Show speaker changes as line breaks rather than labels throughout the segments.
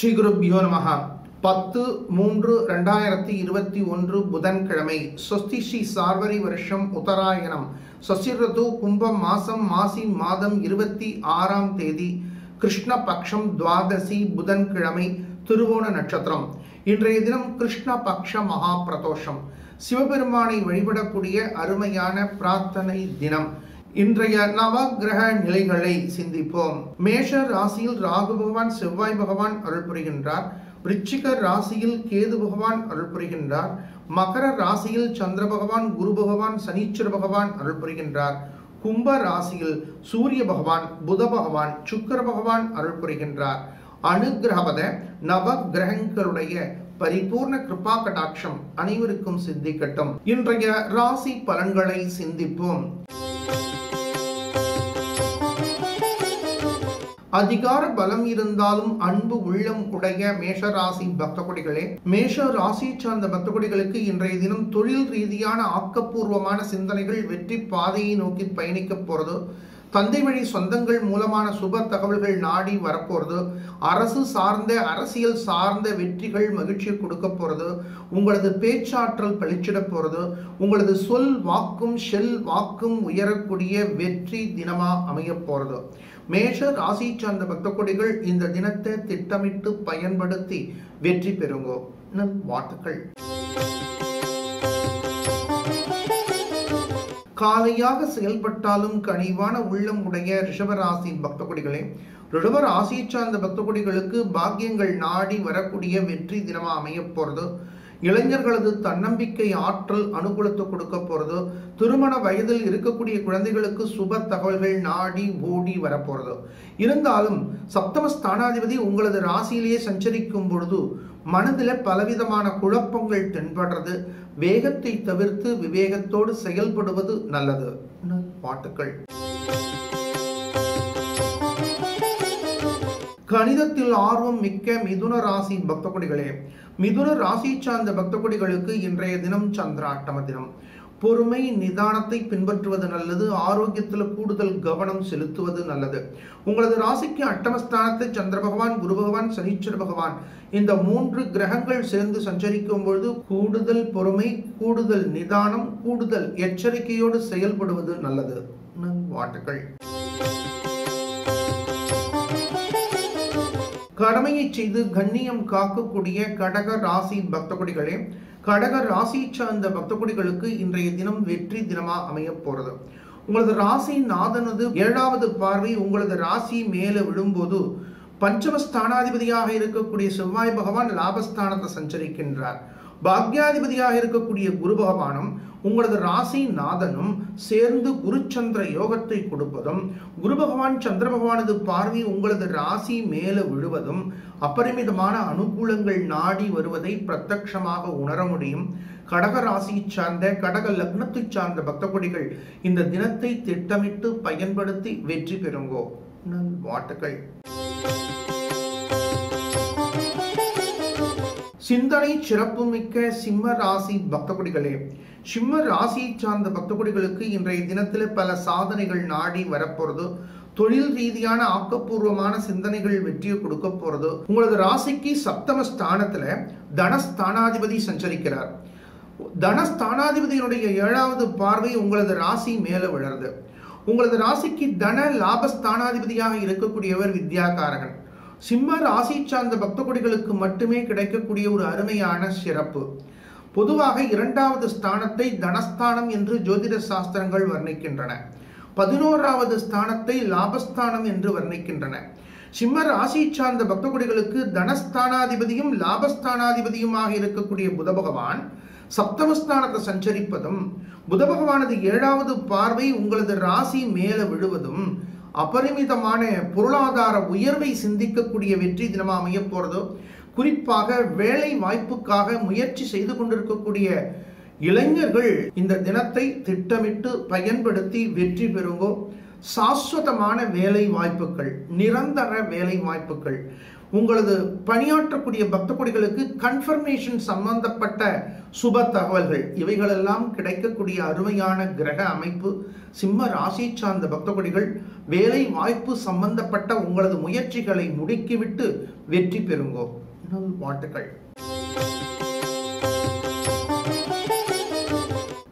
ஸ்ரீ குருப்பியோ நமஹ. பத்து மூன்று ரெண்டாயிரத்தி இருபத்தி ஒன்று புதன்கிழமை ஸ்வஸ்தி ஸ்ரீ சார்வரி வருஷம் உத்தராயணம். சசிரது கும்பம் மாசம் மாசி மாதம் இருபத்தி ஆறாம் தேதி கிருஷ்ண பக்ஷம் துவாதசி புதன்கிழமை திருவோண நட்சத்திரம். இன்றைய தினம் கிருஷ்ண பக்ஷ மகா பிரதோஷம். சிவபெருமானை வழிபடக்கூடிய அருமையான பிரார்த்தனை தினம். இன்றைய நவகிரக நிலைகளை சிந்திப்போம். மேஷ ராசியில் ராகு பகவான் செவ்வாய் பகவான் அருள் புரிகின்றார். விருச்சிக ராசியில் கேது பகவான் அருள் புரிகின்றார். மகர ராசியில் சந்திர பகவான் குரு பகவான் சனீச்சர பகவான் அருள் புரிகின்றார். கும்ப ராசியில் சூரிய பகவான் புத பகவான் சுக்கர பகவான் அருள் புரிகின்றார். அனுகிரகபத நவ கிரகங்களுடைய பரிபூர்ண கிருபா கடாட்சம் அனைவருக்கும் சிந்திக்கட்டும் இன்றைய ராசி பலன்களை சிந்திப்போம். அதிகார பலம் இருந்தாலும் அன்பு உள்ளம் உடைய மேஷ ராசி பக்தகுடிகளே மேஷ ராசியை சார்ந்த பக்தகுடிகளுக்கு இன்றைய தினம் தொழில் ரீதியான ஆக்கப்பூர்வமான சிந்தனைகள் வெற்றி பாதையை நோக்கி பயணிக்க போறது தந்தை வழி சொந்தங்கள் மூலமான சுப தகவல்கள் நாடி வரப்போறது அரசு சார்ந்த அரசியல் சார்ந்த வெற்றிகள் மகிழ்ச்சியை கொடுக்க போறது உங்களது பேச்சாற்றல் பளிச்சிட போறது உங்களது சொல் வாக்கும் ஷெல் வாக்கும் உயரக்கூடிய வெற்றி தினமா அமைய போறது. மேஷ ராசி சார்ந்த பக்த கொடிகள் இந்த தினத்தை திட்டமிட்டு பயன்படுத்தி வெற்றி பெறுங்கோ வாழ்த்துக்கள். காலையாக செயல்பட்டாலும் கனிவான உள்ளம் உடைய ரிஷபராசி பக்த கொடிகளே ரிஷபராசி சார்ந்த பக்த கொடிகளுக்கு பாக்கியங்கள் நாடி வரக்கூடிய வெற்றி தினமா அமைய போறது? இளைஞர்களது தன்னம்பிக்கை ஆற்றல் அனுகூலத்தை கொடுக்க போகிறது திருமண வயதில் இருக்கக்கூடிய குழந்தைகளுக்கு சுப தகவல்கள் நாடி ஓடி வரப்போகிறது இருந்தாலும் சப்தம ஸ்தானாதிபதி உங்களது ராசியிலேயே சஞ்சரிக்கும் பொழுது மனதில் பலவிதமான குழப்பங்கள் தென்படுறது வேகத்தை தவிர்த்து விவேகத்தோடு செயல்படுவது நல்லது. பாட்டுக்கள். கணிதத்தில் ஆர்வம் மிக்க மிதுன ராசி பக்த கொடிகளே மிதுன ராசி சார்ந்த பக்த கொடிகளுக்கு இன்றைய தினம் சந்திராட்டம தினம். பொறுமை நிதானத்தை பின்பற்றுவது நல்லது ஆரோக்கியத்தில் கூடுதல் கவனம் செலுத்துவது நல்லது. உங்களது ராசிக்கு அட்டமஸ்தானத்தை சந்திர பகவான் குரு பகவான் சனீஸ்வர பகவான் இந்த மூன்று கிரகங்கள் சேர்ந்து சஞ்சரிக்கும் பொழுது கூடுதல் பொறுமை கூடுதல் நிதானம் கூடுதல் எச்சரிக்கையோடு செயல்படுவது நல்லது. வாழ்த்துக்கள் கடமையை செய்து கண்ணியம் காக்கக்கூடிய கடக ராசி பக்தகுடிகளே கடக ராசி சார்ந்த பக்தகுடிகளுக்கு இன்றைய தினம் வெற்றி தினமா அமைய போறது. உங்களது ராசி நாதனது ஏழாவது பார்வை உங்களது ராசி மேலே விழும்போது பஞ்சமஸ்தானாதிபதியாக இருக்கக்கூடிய செவ்வாய் பகவான் லாபஸ்தானத்தை சஞ்சரிக்கின்றார். பாக்யாதிபதியாக இருக்கக்கூடிய குரு பகவானும் உங்களது ராசி நாதனும் சேர்ந்து குருச்சந்திர யோகத்தை கொடுப்பதும் குரு பகவான் சந்திர பகவானது பார்வை உங்களது ராசி மேலே விழுவதும் அபரிமிதமான அனுகூலங்கள் நாடி வருவதை பிரத்யட்சமாக உணர முடியும். கடக ராசி சார்ந்த கடக லக்னத்தை சார்ந்த பக்த கொடிகள் இந்த தினத்தை திட்டமிட்டு பயன்படுத்தி வெற்றி பெறுங்கோ. வாழ்த்துக்கள். சிந்தனை சிறப்பு மிக்க சிம்ம ராசி பக்தகுடிகளே சிம்ம ராசியை சார்ந்த பக்தகுடிகளுக்கு இன்றைய தினத்தில் பல சாதனைகள் நாடி வரப்போறது தொழில் ரீதியான ஆக்கப்பூர்வமான சிந்தனைகள் வெற்றியை கொடுக்க போறது. உங்களது ராசிக்கு சப்தம ஸ்தானத்துல தனஸ்தானாதிபதி சஞ்சரிக்கிறார். தனஸ்தானாதிபதியினுடைய ஏழாவது பார்வை உங்களது ராசி மேல விழருது உங்களது ராசிக்கு தன லாபஸ்தானாதிபதியாக இருக்கக்கூடியவர் வித்யாகாரகன் சிம்ம ராசி சார்ந்த பக்த கொடிகளுக்கு மட்டுமே கிடைக்கக்கூடிய ஒரு அருமையான சிறப்பு. பொதுவாக இரண்டாவது ஸ்தானத்தை தனஸ்தானம் என்று ஜோதிட சாஸ்திரங்கள் வர்ணிக்கின்றன. பதினோராவது ஸ்தானத்தை லாபஸ்தானம் என்று வர்ணிக்கின்றன. சிம்ம ராசி சார்ந்த பக்த கொடிகளுக்கு தனஸ்தானாதிபதியும் லாபஸ்தானாதிபதியுமாக இருக்கக்கூடிய புத பகவான் சப்தமஸ்தானத்தை சஞ்சரிப்பதும் புத பகவானது ஏழாவது பார்வை உங்களது ராசி மேல விழுவதும் அபரிமிதமான பொருளாதார உயர்வை சிந்திக்கக்கூடிய வெற்றி தினமாக அமைய போகிறதோ குறிப்பாக வேலை வாய்ப்புக்காக முயற்சி செய்து கொண்டிருக்கக்கூடிய இளைஞர்கள் இந்த தினத்தை திட்டமிட்டு பயன்படுத்தி வெற்றி பெறுங்கோ. சாஸ்வதமான வேலை வாய்ப்புகள் நிரந்தர வேலை வாய்ப்புகள் உங்களது பணியாற்றக்கூடிய பக்த கொடிகளுக்கு கன்ஃபர்மேஷன் சம்பந்தப்பட்ட சுப தகவல்கள். இவைகளெல்லாம் கிடைக்கக்கூடிய அருமையான கிரக அமைப்பு. சிம்ம ராசி சார்ந்த பக்த கொடிகள் வேலை வாய்ப்பு சம்பந்தப்பட்ட உங்களது முயற்சிகளை முடுக்கிவிட்டு வெற்றி பெறுங்கோ. வாழ்த்துக்கள்.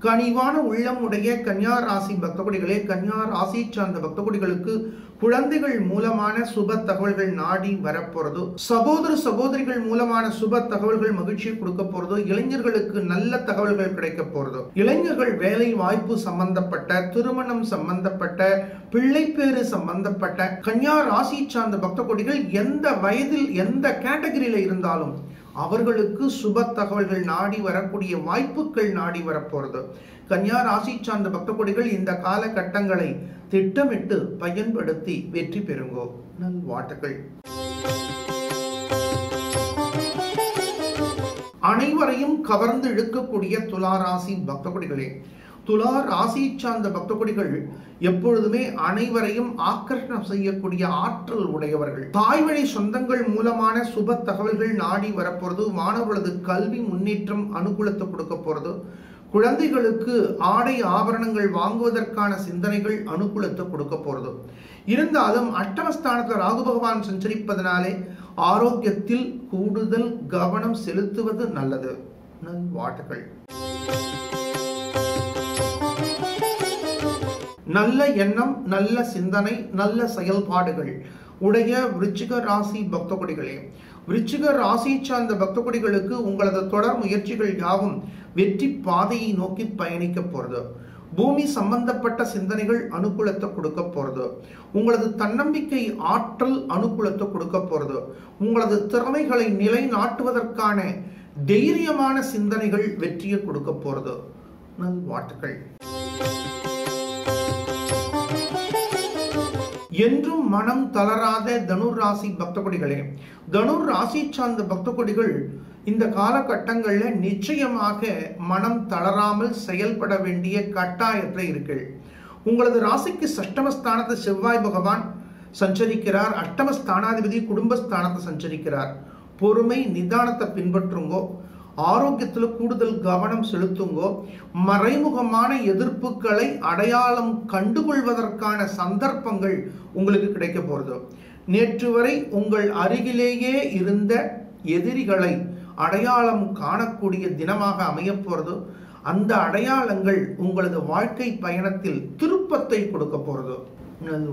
கனிவான உள்ளம் உடைய கன்னியா ராசி பக்தகுடிகளே கன்னியா ராசி சார்ந்த பக்தகுடிகளுக்கு குழந்தைகள் மூலமான சுப தகவல்கள் நாடி வரப்போறது சகோதர சகோதரிகள் மூலமான சுப தகவல்கள் மகிழ்ச்சி கொடுக்க போறது இளைஞர்களுக்கு நல்ல தகவல்கள் கிடைக்க போறது. இளைஞர்கள் வேலை வாய்ப்பு சம்பந்தப்பட்ட திருமணம் சம்பந்தப்பட்ட பிள்ளைப்பேறு சம்பந்தப்பட்ட கன்னியா ராசி சார்ந்த பக்த கொடிகள் எந்த வயதில் எந்த கேட்டகரியில இருந்தாலும் அவர்களுக்கு சுப தகவல்கள் நாடி வரக்கூடிய வாய்ப்புகள் நாடி வரப்போறது. கன்னியா ராசி சார்ந்த பக்தகோடிகள் இந்த காலகட்டங்களை திட்டமிட்டு பயன்படுத்தி வெற்றி பெறுங்கோ. நல்வாழ்த்துக்கள் அனைவரையும் கவர்ந்து இழுக்கக்கூடிய துலா ராசி துலா ராசி சார்ந்த பக்த கொடிகள் எப்பொழுதுமே அனைவரையும் ஆக்கர்ஷணம் செய்யக்கூடிய ஆற்றல் உடையவர்கள். தாய்வழி சொந்தங்கள் மூலமான சுப தகவல்கள் நாடி வரப்போறது மாணவர்களது கல்வி முன்னேற்றம் அனுகூலத்தை கொடுக்க போறது குழந்தைகளுக்கு ஆடை ஆபரணங்கள் வாங்குவதற்கான சிந்தனைகள் அனுகூலத்தை கொடுக்க போறது. இருந்தாலும் அட்டமஸ்தானத்தில் ராகு பகவான் சஞ்சரிப்பதனாலே ஆரோக்கியத்தில் கூடுதல் கவனம் செலுத்துவது நல்லது. வாழ்த்துக்கள் நல்ல எண்ணம் நல்ல சிந்தனை நல்ல செயல்பாடுகள் உடைய விருச்சிக ராசி பக்த கொடிகளே விருச்சிக ராசி சார்ந்த பக்த கொடிகளுக்கு உங்களது தொடர் முயற்சிகள் யாவும் வெற்றி பாதையை நோக்கி பயணிக்க போகிறது பூமி சம்பந்தப்பட்ட சிந்தனைகள் அனுகூலத்தை கொடுக்க போகிறது உங்களது தன்னம்பிக்கை ஆற்றல் அனுகூலத்தை கொடுக்க போகிறது உங்களது திறமைகளை நிலைநாட்டுவதற்கான தைரியமான சிந்தனைகள் வெற்றியை கொடுக்க போகிறது நல் வாழ்த்துக்கள். என்றும் மனம் தளராத தனுர் ராசி பக்த கொடிகளே தனுர் ராசி சார்ந்த பக்த கொடிகள் இந்த காலகட்டங்களில் நிச்சயமாக மனம் தளராமல் செயல்பட வேண்டிய கட்டாயத்தில் இருக்கு. உங்களது ராசிக்கு சஷ்டமஸ்தானத்தை செவ்வாய் பகவான் சஞ்சரிக்கிறார். அஷ்டமஸ்தானாதிபதி குடும்பஸ்தானத்தை சஞ்சரிக்கிறார். பொறுமை நிதானத்தை பின்பற்றுங்கோ. ஆரோக்கியத்தில் கூடுதல் கவனம் செலுத்துங்கோ. மறைமுகமான எதிர்ப்புகளை அடையாளம் கண்டுகொள்வதற்கான சந்தர்ப்பங்கள் உங்களுக்கு கிடைக்க போகிறது நேற்று வரை உங்கள் அருகிலேயே இருந்த எதிரிகளை அடையாளம் காணக்கூடிய தினமாக அமையப் போகிறது அந்த அடையாளங்கள் உங்களது வாழ்க்கை பயணத்தில் திருப்பத்தை கொடுக்க போகிறது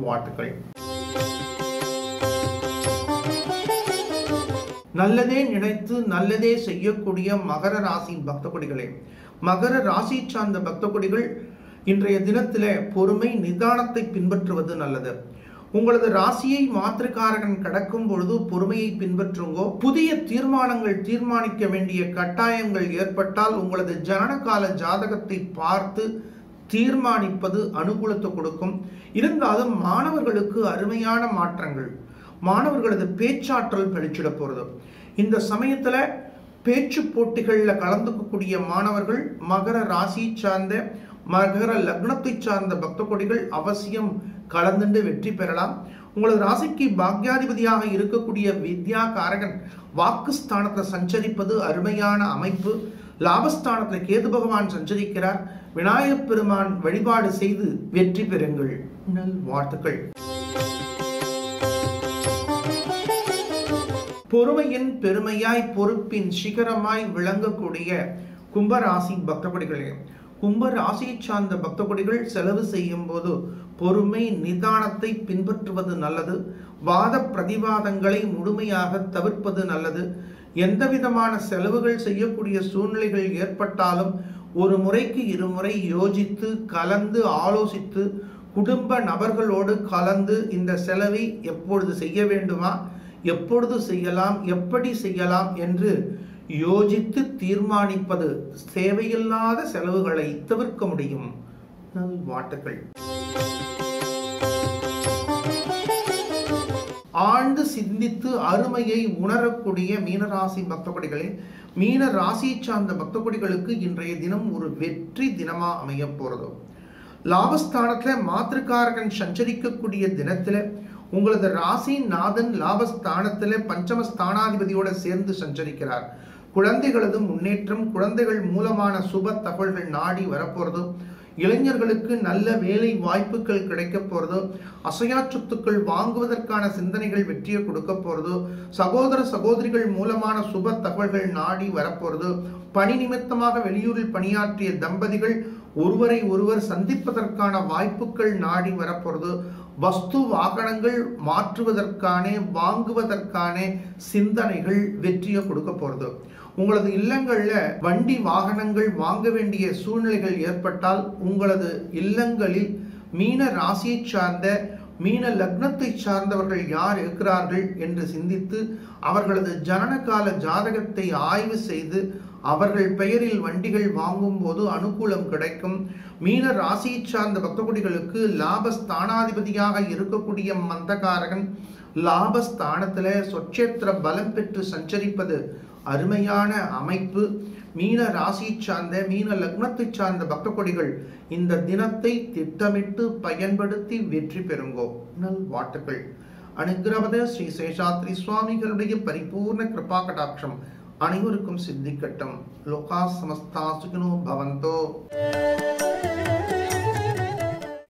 வாழ்த்துக்கள் நல்லதே நினைத்து நல்லதே செய்யக்கூடிய மகர ராசி பக்த கொடிகளே மகர ராசி சார்ந்த பக்த கொடிகள் இன்றைய தினத்தில் பொறுமை நிதானத்தை பின்பற்றுவது நல்லது. உங்களது ராசியை மாற்றுக்காரகன் கடக்கும் பொழுது பொறுமையை பின்பற்றுங்கோ. புதிய தீர்மானங்கள் தீர்மானிக்க வேண்டிய கட்டாயங்கள் ஏற்பட்டால் உங்களது ஜனனகால ஜாதகத்தை பார்த்து தீர்மானிப்பது அனுகூலத்தை கொடுக்கும். இருந்தாலும் மாணவர்களுக்கு அருமையான மாற்றங்கள். மாணவர்களது பேச்சாற்றல் பழிச்சிட போகிறது இந்த சமயத்தில் பேச்சு போட்டிகளில் கலந்துக்கக்கூடிய மாணவர்கள் மகர ராசி சார்ந்த மகர லக்னத்தை சார்ந்த பக்த கொடிகள் அவசியம் கலந்துண்டு வெற்றி பெறலாம். உங்களது ராசிக்கு பாக்யாதிபதியாக இருக்கக்கூடிய வித்யா காரகன் வாக்குஸ்தானத்தில் சஞ்சரிப்பது அருமையான அமைப்பு. லாபஸ்தானத்தில் கேது பகவான் சஞ்சரிக்கிறார். விநாயகப் பெருமான் வழிபாடு செய்து வெற்றி பெறுங்கள். நல் வாழ்த்துக்கள். பொறுமையின் பெருமையாய் பொறுப்பின் சிகரமாய் விளங்கக்கூடிய கும்பராசி பக்தபடிகளே கும்ப ராசியை சார்ந்த பக்தபடிகள் செலவு செய்யும் போது பொறுமை நிதானத்தை பின்பற்றுவது நல்லது. வாத பிரதிவாதங்களை முழுமையாக தவிர்ப்பது நல்லது. எந்த விதமான செலவுகள் செய்யக்கூடிய சூழ்நிலைகள் ஏற்பட்டாலும் ஒரு முறைக்கு இருமுறை யோசித்து கலந்து ஆலோசித்து குடும்ப நபர்களோடு கலந்து இந்த செலவை எப்பொழுது செய்ய வேண்டுமா? எப்பொழுது செய்யலாம் எப்படி செய்யலாம் என்று யோசித்து தீர்மானிப்பது தேவையில்லாத செலவுகளை தவிர்க்க முடியும். வாட்டுகள் வாழ்த்துக்கள் ஆழ்ந்து சிந்தித்து அருமையை உணரக்கூடிய மீனராசி பக்தபடிகளே மீன ராசியை சார்ந்த பக்தபடிகளுக்கு இன்றைய தினம் ஒரு வெற்றி தினமா அமைய போறது? லாபஸ்தானத்துல மாத்திருக்காரகன் சஞ்சரிக்கக்கூடிய தினத்துல உங்களது ராசி நாதன் லாபஸ்தானத்தில் பஞ்சம ஸ்தானாதிபதியோடு சேர்ந்து சஞ்சரிக்கிறார். குழந்தைகளது முன்னேற்றம் குழந்தைகள் மூலமான சுப தகவல்கள் நாடி வரப்போகிறது இளைஞர்களுக்கு நல்ல வேலை வாய்ப்புகள் கிடைக்க போறது அசையா சொத்துக்கள் வாங்குவதற்கான சிந்தனைகள் வெற்றியை கொடுக்க போகிறது சகோதர சகோதரிகள் மூலமான சுப தகவல்கள் நாடி வரப்போகிறது பணி நிமித்தமாக வெளியூரில் பணியாற்றிய தம்பதிகள் ஒருவரை ஒருவர் சந்திப்பதற்கான வாய்ப்புகள் நாடி வரப்போகிறது வஸ்து வாகனங்கள் மாற்றுவதற்கான வாங்குவதற்கான சிந்தனைகள் வெற்றியை கொடுக்க போகிறது உங்களது இல்லங்களில் வண்டி வாகனங்கள் வாங்க வேண்டிய சூழ்நிலைகள் ஏற்பட்டால் உங்களது இல்லங்களில் மீன ராசியை சார்ந்த மீன லக்னத்தை சார்ந்தவர்கள் யார் இருக்கிறார்கள் என்று சிந்தித்து அவர்களது ஜனனகால ஜாதகத்தை ஆய்வு செய்து அவர்கள் பெயரில் வண்டிகள் வாங்கும் போது அனுகூலம் கிடைக்கும். மீன ராசியை சார்ந்த பக்தகுடிகளுக்கு லாபஸ்தானாதிபதியாக இருக்கக்கூடிய மந்தகாரகன் லாபஸ்தானத்துல சொச்சேத்திர பலம் பெற்று சஞ்சரிப்பது அருமையான அமைப்பு. மீன ராசியை சார்ந்த மீன லக்னத்தை சார்ந்த பக்த கொடிகள் இந்த தினத்தை திட்டமிட்டு பயன்படுத்தி வெற்றி பெறுங்கோ. நல் வாட்டுகள் அனுகிரவத ஸ்ரீ சேஷாத்ரி சுவாமிகளுடைய பரிபூர்ண கிருபா கடாட்சம் அனைவருக்கும் சித்திக்கட்டும் லோகா சமஸ்தா சுகினோ பவந்தோ